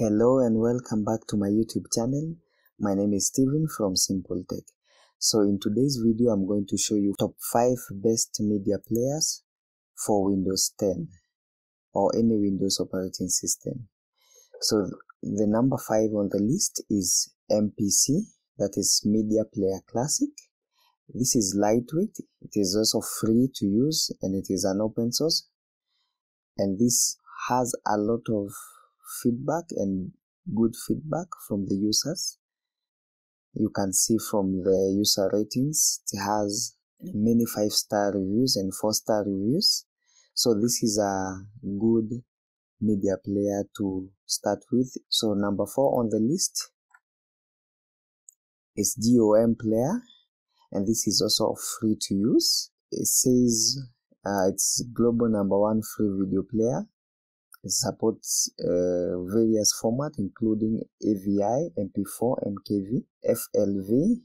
Hello and welcome back to my YouTube channel. My name is Steven from simpleTEQ. So in today's video, I'm going to show you top 5 best media players for Windows 10 or any Windows operating system. So the number 5 on the list is MPC, that is Media Player Classic. This is lightweight, it is also free to use and it is an open source. And this has a lot of feedback and good feedback from the users. You can see from the user ratings, it has many five star reviews and four star reviews. So this is a good media player to start with. So number four on the list is GOM player and this is also free to use. It says uh, it's global number one free video player it supports uh, various formats including AVI, MP4, MKV, FLV,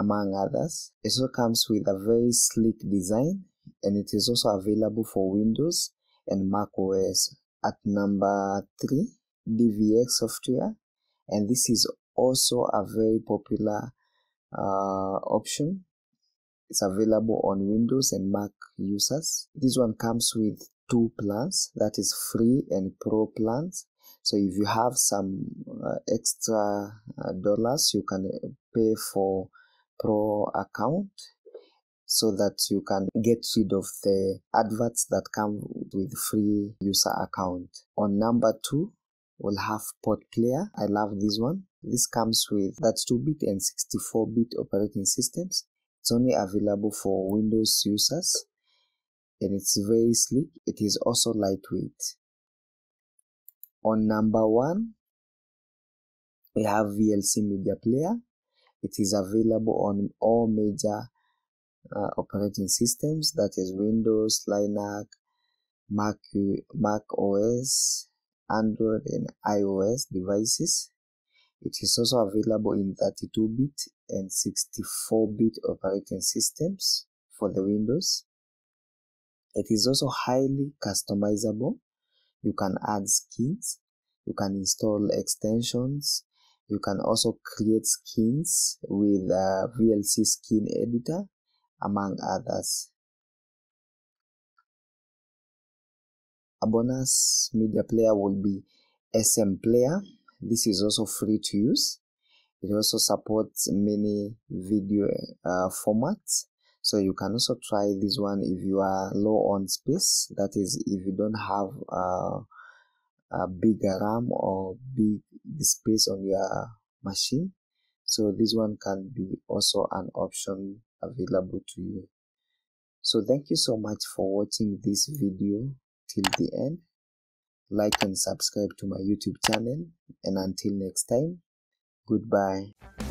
among others. It also comes with a very sleek design and it is also available for Windows and Mac OS. At number 3, DivX software and this is also a very popular uh, option. It's available on Windows and Mac users. This one comes with two plans that is free and pro plans so if you have some uh, extra uh, dollars you can pay for pro account so that you can get rid of the adverts that come with free user account. On number two we'll have port player. I love this one. This comes with 32-bit and 64-bit operating systems. It's only available for windows users and it's very sleek. It is also lightweight. On number one, we have VLC Media Player. It is available on all major uh, operating systems, that is Windows, Linux, Mac, Mac OS, Android, and iOS devices. It is also available in 32-bit and 64-bit operating systems for the Windows. It is also highly customizable. You can add skins, you can install extensions, you can also create skins with a VLC skin editor, among others. A bonus media player will be SMPlayer. This is also free to use. It also supports many video uh, formats so you can also try this one if you are low on space. That is if you don't have uh, a big ram or big space on your machine. So this one can be also an option available to you. So thank you so much for watching this video till the end. Like and subscribe to my youtube channel. And until next time goodbye